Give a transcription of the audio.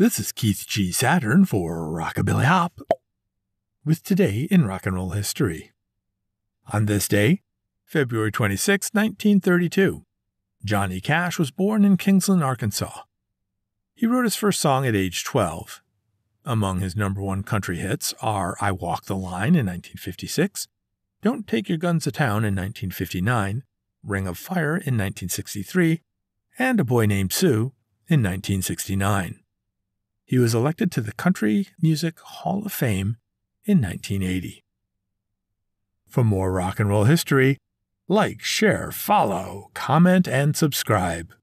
This is Keith G. Saturn for Rockabilly Hop with Today in Rock and Roll History. On this day, February 26, 1932, Johnny Cash was born in Kingsland, Arkansas. He wrote his first song at age 12. Among his number one country hits are I Walk the Line in 1956, Don't Take Your Guns to Town in 1959, Ring of Fire in 1963, and A Boy Named Sue in 1969. He was elected to the Country Music Hall of Fame in 1980. For more rock and roll history, like, share, follow, comment, and subscribe.